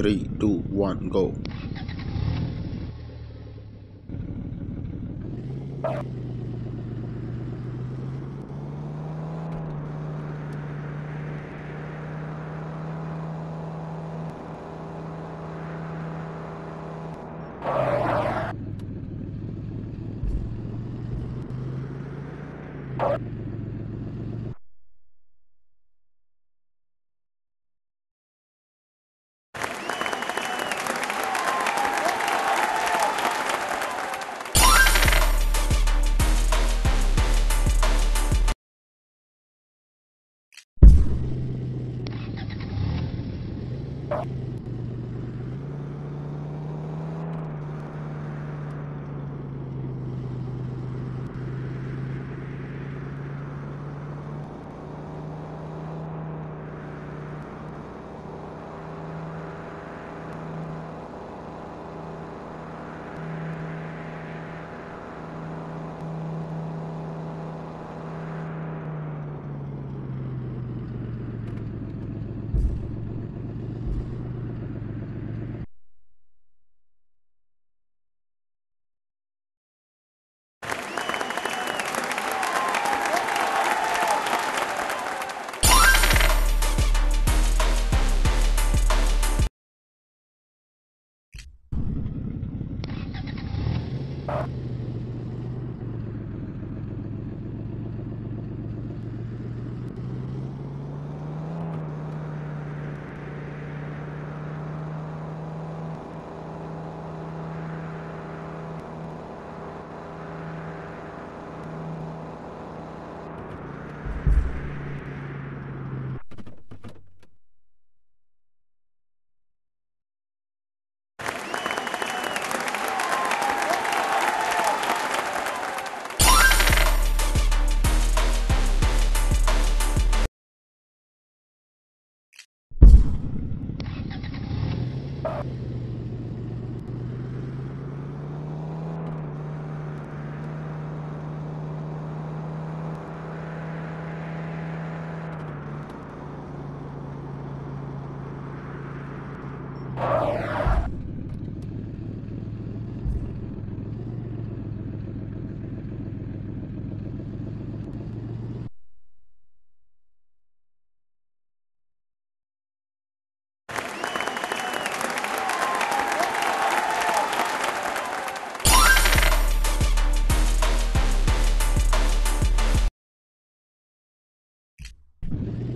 three, two, one, go. Thank you